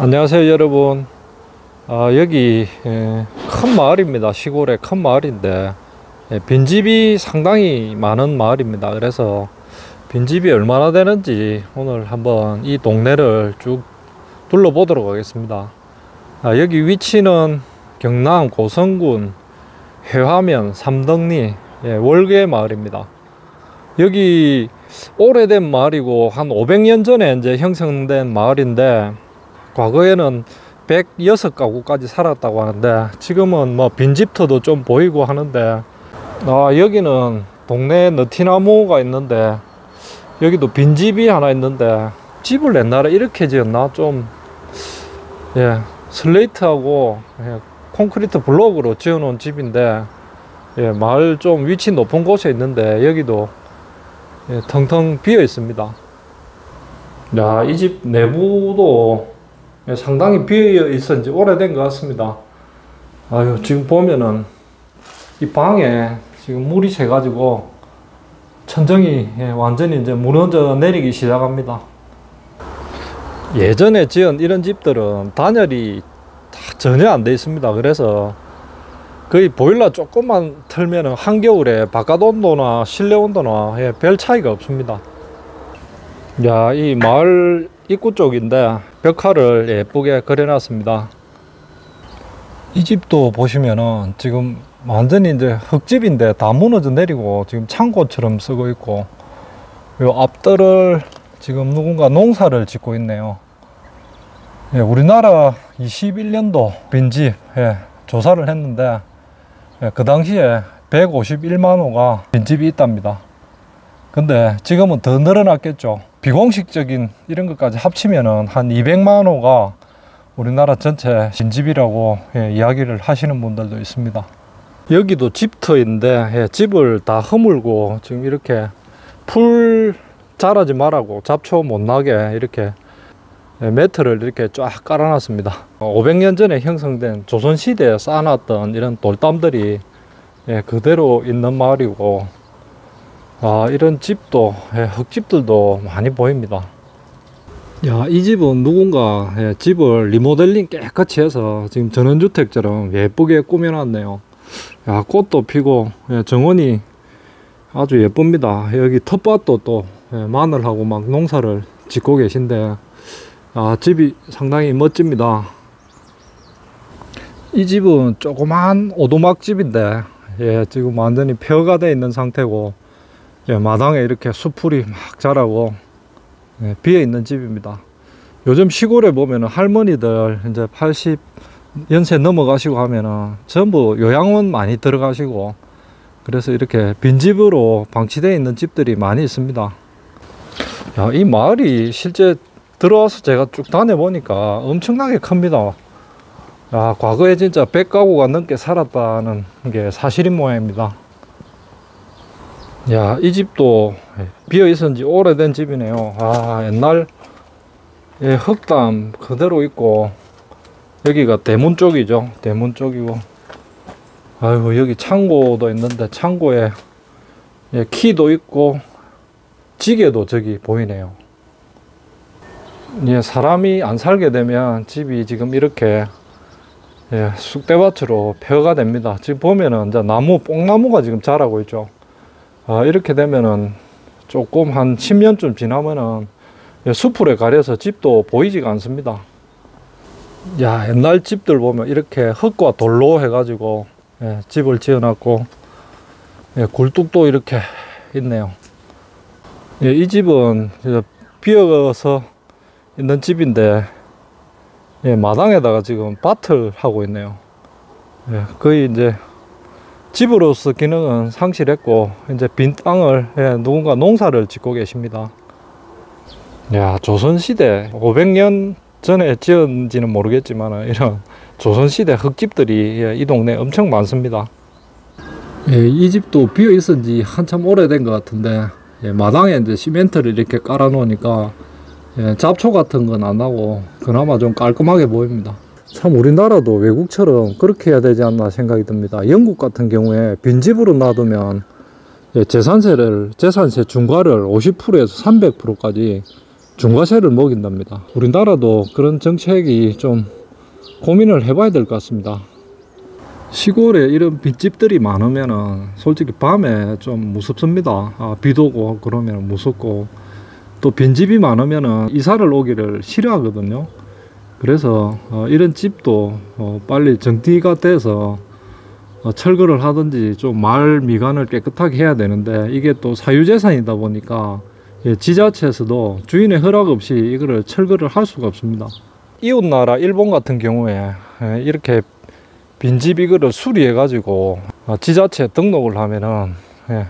안녕하세요 여러분. 아, 여기 예, 큰 마을입니다. 시골의 큰 마을인데 예, 빈집이 상당히 많은 마을입니다. 그래서 빈집이 얼마나 되는지 오늘 한번 이 동네를 쭉 둘러보도록 하겠습니다. 아, 여기 위치는 경남 고성군 회화면 삼덕리 예, 월계 마을입니다. 여기 오래된 마을이고 한 500년 전에 이제 형성된 마을인데 과거에는 106가구까지 살았다고 하는데 지금은 뭐 빈집터도 좀 보이고 하는데 아 여기는 동네에 너티나무가 있는데 여기도 빈집이 하나 있는데 집을 옛날에 이렇게 지었나 좀 예, 슬레이트하고 예, 콘크리트 블록으로 지어놓은 집인데 예, 마을 좀 위치 높은 곳에 있는데 여기도 예, 텅텅 비어 있습니다. 야, 이 집 내부도 예, 상당히 비어 있었는지 오래된 것 같습니다. 아유, 지금 보면은 이 방에 지금 물이 새가지고 천정이 예, 완전히 이제 무너져 내리기 시작합니다. 예전에 지은 이런 집들은 단열이 다 전혀 안 돼 있습니다. 그래서 거의 보일러 조금만 틀면은 한겨울에 바깥 온도나 실내 온도나 예, 별 차이가 없습니다. 야, 이 마을 입구 쪽인데 벽화를 예쁘게 그려놨습니다. 이 집도 보시면은 지금 완전히 이제 흙집인데 다 무너져 내리고 지금 창고처럼 쓰고 있고 요 앞뜰을 지금 누군가 농사를 짓고 있네요. 예, 우리나라 21년도 빈집 예, 조사를 했는데 예, 그 당시에 151만 호가 빈집이 있답니다. 근데 지금은 더 늘어났겠죠. 비공식적인 이런 것까지 합치면은 한 200만 호가 우리나라 전체 빈집이라고 예, 이야기를 하시는 분들도 있습니다. 여기도 집터인데 예, 집을 다 허물고 지금 이렇게 풀 자라지 말라고 잡초 못 나게 이렇게 예, 매트를 이렇게 쫙 깔아놨습니다. 500년 전에 형성된 조선시대에 쌓아놨던 이런 돌담들이 예, 그대로 있는 마을이고 아, 이런 집도 예, 흙집들도 많이 보입니다. 야, 이 집은 누군가 예, 집을 리모델링 깨끗이 해서 지금 전원주택처럼 예쁘게 꾸며놨네요. 야, 꽃도 피고 예, 정원이 아주 예쁩니다. 여기 텃밭도 또 예, 마늘하고 막 농사를 짓고 계신데 아, 집이 상당히 멋집니다. 이 집은 조그만 오두막 집인데 예, 지금 완전히 폐허가 되어 있는 상태고 예, 마당에 이렇게 수풀이 막 자라고 예, 비어 있는 집입니다. 요즘 시골에 보면 할머니들 이제 80 연세 넘어가시고 하면은 전부 요양원 많이 들어가시고 그래서 이렇게 빈집으로 방치되어 있는 집들이 많이 있습니다. 야, 이 마을이 실제 들어와서 제가 쭉 다녀보니까 엄청나게 큽니다. 야, 과거에 진짜 100가구가 넘게 살았다는 게 사실인 모양입니다. 야, 이 집도 비어 있었는지 오래된 집이네요. 아, 옛날 예, 흙담 그대로 있고, 여기가 대문 쪽이죠. 대문 쪽이고. 아이고, 여기 창고도 있는데, 창고에 예, 키도 있고, 지게도 저기 보이네요. 예, 사람이 안 살게 되면 집이 지금 이렇게 예, 쑥대밭으로 폐허가 됩니다. 지금 보면은 이제 나무, 뽕나무가 지금 자라고 있죠. 아, 이렇게 되면은 조금 한 10년쯤 지나면은 예, 수풀에 가려서 집도 보이지가 않습니다. 야, 옛날 집들 보면 이렇게 흙과 돌로 해가지고 예, 집을 지어놨고 예, 굴뚝도 이렇게 있네요. 예, 이 집은 비어서 있는 집인데 예, 마당에다가 지금 밭을 하고 있네요. 예, 거의 이제 집으로서 기능은 상실했고 이제 빈 땅을 예, 누군가 농사를 짓고 계십니다. 야 조선시대 500년 전에 지은지는 모르겠지만 이런 조선시대 흙집들이 예, 이 동네 엄청 많습니다. 예, 이 집도 비어 있은지 한참 오래된 것 같은데 예, 마당에 이제 시멘트를 이렇게 깔아 놓으니까 예, 잡초 같은 건 안 나고 그나마 좀 깔끔하게 보입니다. 참 우리나라도 외국처럼 그렇게 해야 되지 않나 생각이 듭니다. 영국 같은 경우에 빈집으로 놔두면 예, 재산세를 재산세 중과를 50%에서 300%까지 중과세를 먹인답니다. 우리나라도 그런 정책이 좀 고민을 해봐야 될 것 같습니다. 시골에 이런 빈집들이 많으면은 솔직히 밤에 좀 무섭습니다. 아, 비도 오고 그러면 무섭고 또 빈집이 많으면은 이사를 오기를 싫어하거든요. 그래서 어, 이런 집도 어, 빨리 정리가 돼서 어, 철거를 하든지 좀 마을 미관을 깨끗하게 해야 되는데 이게 또 사유재산이다 보니까 예, 지자체에서도 주인의 허락 없이 이거를 철거를 할 수가 없습니다. 이웃나라 일본 같은 경우에 예, 이렇게 빈집 이거를 수리해 가지고 어, 지자체 등록을 하면은 예,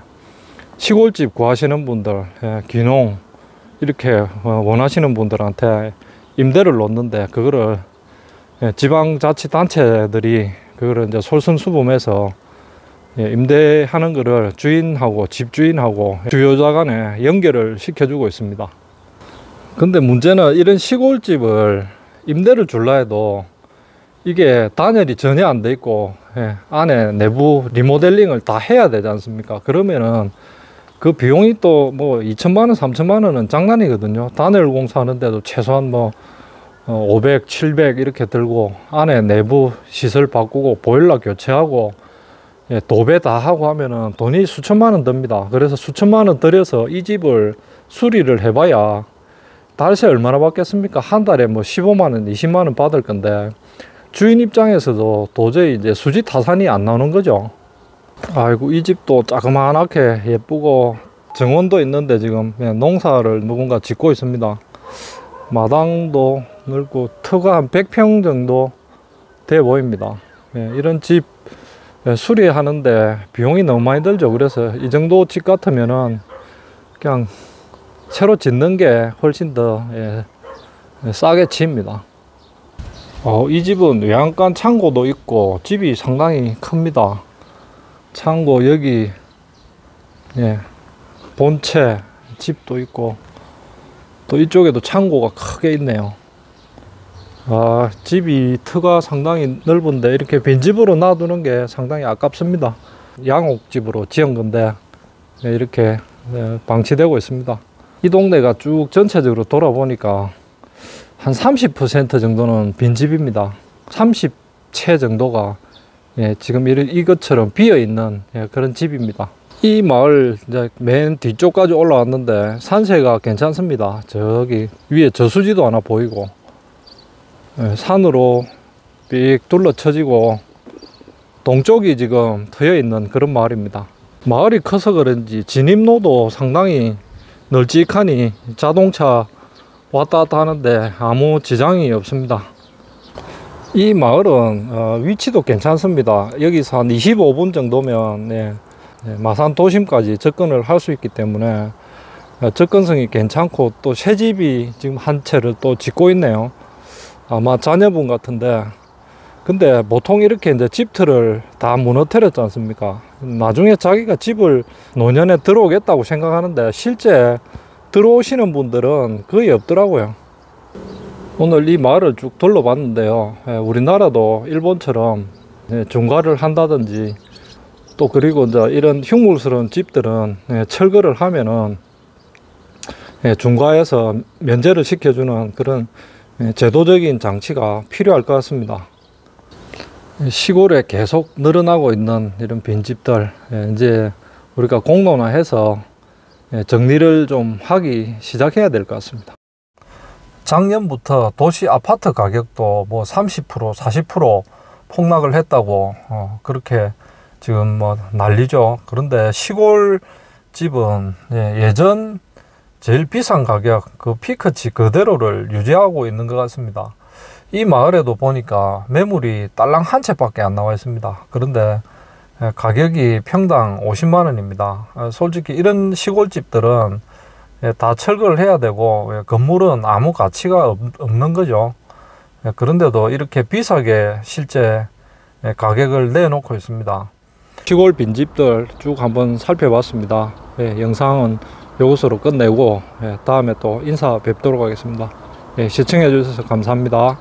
시골집 구하시는 분들 예, 귀농 이렇게 어, 원하시는 분들한테 임대를 놓는데 그거를 예, 지방자치단체들이 그거를 이제 솔선수범해서 예, 임대하는 거를 주인하고 집주인하고 주요자 간에 연결을 시켜주고 있습니다. 근데 문제는 이런 시골집을 임대를 줄라 해도 이게 단열이 전혀 안 돼 있고 예, 안에 내부 리모델링을 다 해야 되지 않습니까? 그러면은 그 비용이 또 뭐 2천만 원, 3천만 원은 장난이거든요. 단열 공사하는데도 최소한 뭐 어, 500, 700 이렇게 들고 안에 내부 시설 바꾸고 보일러 교체하고 예, 도배 다 하고 하면은 돈이 수천만 원 듭니다. 그래서 수천만 원 들여서 이 집을 수리를 해봐야 달세 얼마나 받겠습니까? 한 달에 뭐 15만 원, 20만 원 받을 건데 주인 입장에서도 도저히 이제 수지 타산이 안 나오는 거죠. 아이고 이 집도 자그마하게 예쁘고 정원도 있는데 지금 농사를 누군가 짓고 있습니다. 마당도 넓고 터가 한 100평 정도 돼 보입니다. 예, 이런 집 예, 수리하는데 비용이 너무 많이 들죠. 그래서 이 정도 집 같으면은 그냥 새로 짓는 게 훨씬 더 예, 싸게 집니다. 어, 이 집은 외양간 창고도 있고 집이 상당히 큽니다. 창고 여기 예, 본체 집도 있고 또 이쪽에도 창고가 크게 있네요. 아, 집이 터가 상당히 넓은데 이렇게 빈집으로 놔두는 게 상당히 아깝습니다. 양옥집으로 지은 건데 네, 이렇게 네, 방치되고 있습니다. 이 동네가 쭉 전체적으로 돌아보니까 한 30% 정도는 빈집입니다. 30채 정도가 예, 지금 이런 이것처럼 비어 있는 예, 그런 집입니다. 이 마을 이제 맨 뒤쪽까지 올라왔는데 산세가 괜찮습니다. 저기 위에 저수지도 하나 보이고 예, 산으로 삑 둘러쳐지고 동쪽이 지금 트여 있는 그런 마을입니다. 마을이 커서 그런지 진입로도 상당히 널찍하니 자동차 왔다 갔다 하는데 아무 지장이 없습니다. 이 마을은 어, 위치도 괜찮습니다. 여기서 한 25분 정도면 네, 네, 마산 도심까지 접근을 할 수 있기 때문에 어, 접근성이 괜찮고 또 새 집이 지금 한 채를 또 짓고 있네요. 아마 자녀분 같은데 근데 보통 이렇게 이제 집틀을 다 무너뜨렸지 않습니까? 나중에 자기가 집을 노년에 들어오겠다고 생각하는데 실제 들어오시는 분들은 거의 없더라고요. 오늘 이 마을을 쭉 둘러봤는데요. 예, 우리나라도 일본처럼 예, 중과를 한다든지 또 그리고 이제 이런 흉물스러운 집들은 예, 철거를 하면은 중과에서 면제를 시켜주는 그런 제도적인 장치가 필요할 것 같습니다. 시골에 계속 늘어나고 있는 이런 빈집들 이제 우리가 공론화해서 정리를 좀 하기 시작해야 될 것 같습니다. 작년부터 도시 아파트 가격도 뭐 30% 40% 폭락을 했다고 어, 그렇게 지금 뭐 난리죠. 그런데 시골 집은 예, 전 제일 비싼 가격 그 피크치 그대로를 유지하고 있는 것 같습니다. 이 마을에도 보니까 매물이 딸랑 한 채밖에 안 나와 있습니다. 그런데 예, 가격이 평당 50만 원입니다. 아, 솔직히 이런 시골집들은 예, 다 철거를 해야 되고 예, 건물은 아무 가치가 없는 거죠. 그런데도 이렇게 비싸게 실제 가격을 내놓고 있습니다. 시골 빈집들 쭉 한번 살펴봤습니다. 영상은 이것으로 끝내고 다음에 또 인사 뵙도록 하겠습니다. 시청해 주셔서 감사합니다.